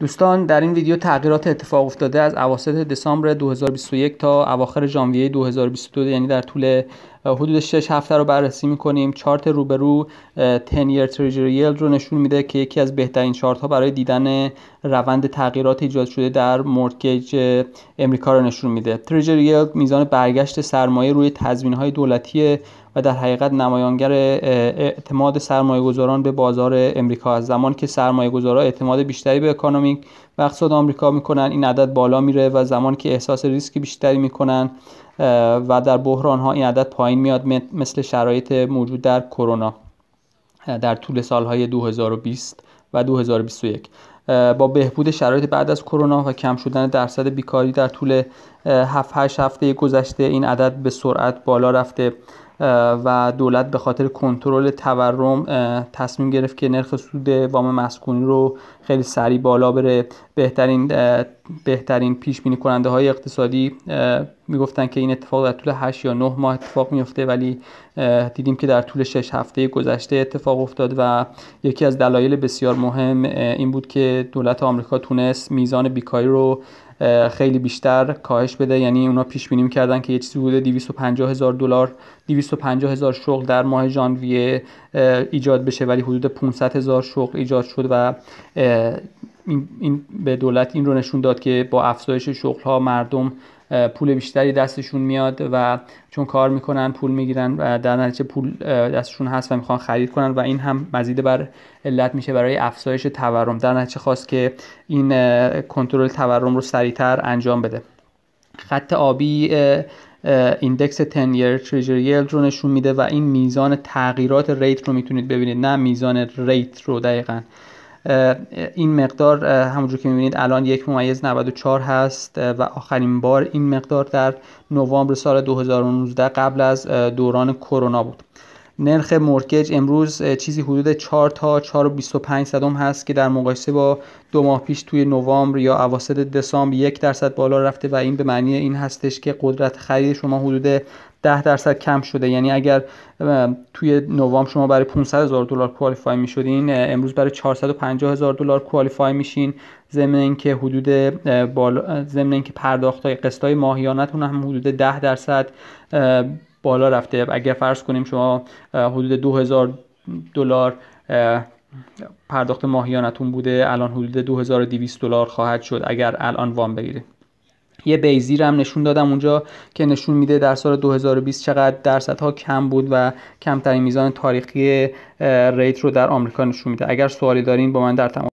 دوستان در این ویدیو تغییرات اتفاق افتاده از اواسط دسامبر 2021 تا اواخر ژانویه 2022 یعنی در طول حدود 6 هفته رو بررسی می‌کنیم. چارت روبرو 10 year treasury yield رو نشون میده که یکی از بهترین چارت ها برای دیدن روند تغییرات ایجاد شده در مورتگیج امریکا رو نشون میده. treasury yield میزان برگشت سرمایه روی تضمین های دولتی و در حقیقت نمایانگر اعتماد سرمایه گذاران به بازار امریکا از زمان که سرمایه گذارا اعتماد بیشتری به اکانومیک و اقتصاد آمریکا می‌کنن این عدد بالا میره و زمان که احساس ریسک بیشتری می‌کنن و در بحران ها این عدد پایین میاد مثل شرایط موجود در کرونا در طول سالهای 2020 و 2021 با بهبود شرایط بعد از کرونا و کم شدن درصد بیکاری در طول 7 8 هفته گذشته این عدد به سرعت بالا رفته و دولت به خاطر کنترل تورم تصمیم گرفت که نرخ سود وام مسکونی رو خیلی سریع بالا بره. بهترین بهترین پیش بینی کننده های اقتصادی می‌گفتن که این اتفاق در طول 8 یا 9 ماه اتفاق میفته ولی دیدیم که در طول 6 هفته گذشته اتفاق افتاد و یکی از دلایل بسیار مهم این بود که دولت آمریکا تونست میزان بیکاری رو خیلی بیشتر کاهش بده. یعنی اونا پیش بینی می‌کردن که یه چیزی بوده 250 هزار دلار 250 هزار شغل در ماه ژانویه ایجاد بشه ولی حدود 500 هزار شغل ایجاد شد و این به دولت این رو نشون داد که با افزایش شغل ها مردم پول بیشتری دستشون میاد و چون کار می‌کنن پول می‌گیرن و در نتیجه پول دستشون هست و می‌خوان خرید کنن و این هم مزید بر علت میشه برای افزایش تورم. در نتیجه خواست که این کنترل تورم رو سریعتر انجام بده. خط آبی index 10 year treasury رو نشون میده و این میزان تغییرات rate رو می‌تونید ببینید نه میزان rate رو دقیقا. این مقدار همونجور که می‌بینید الان یک ممیز 94 هست و آخرین بار این مقدار در نوامبر سال 2019 قبل از دوران کرونا بود. نرخ mortgage امروز چیزی حدود 4 تا 4.25 صدم هست که در مقایسه با دو ماه پیش توی نوامبر یا اواسط دسامبر یک درصد بالا رفته و این به معنی این هستش که قدرت خرید شما حدود 10 درصد کم شده. یعنی اگر توی نوامبر شما برای 500 هزار دلار کوالیفای می‌شدین امروز برای 450 هزار دلار کوالیفای میشین. ضمن اینکه حدود بالا ضمن اینکه پرداخت های قسط های ماهیانتون هم حدود 10 درصد بالا رفته. اگر فرض کنیم شما حدود 2000 دلار پرداخت ماهیانتون بوده الان حدود 2200 دلار خواهد شد اگر الان وام بگیرید یه بیزیر هم نشون دادم اونجا که نشون میده در سال 2020 چقدر درصدها کم بود و کمترین میزان تاریخی ریت رو در آمریکا نشون میده. اگر سوالی دارین با من در تماس